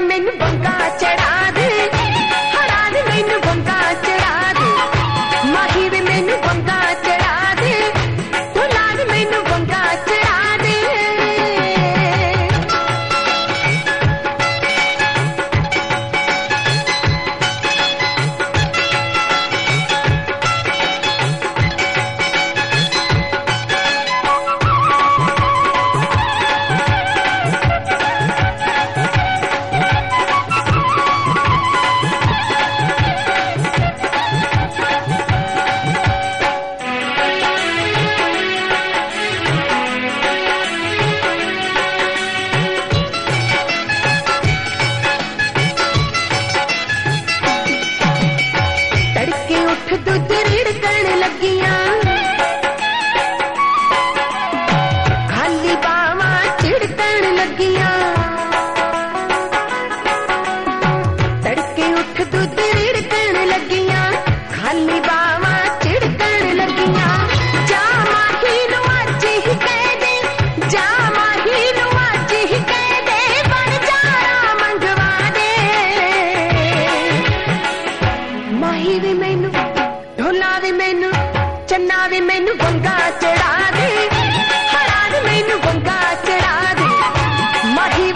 मेनू बंगा चढ़ा दे। दूध रिड़कण लगिया। ਮੈਨੂੰ ਢੋਲਾ ਵੀ ਮੈਨੂੰ ਚੰਨਾ ਵੀ ਮੈਨੂੰ ਬੰਗਾ ਚੜਾ ਦੇ ਹਰਾ ਦੇ ਮੈਨੂੰ ਬੰਗਾ ਚੜਾ ਦੇ ਮਾਹੀ ਵੀ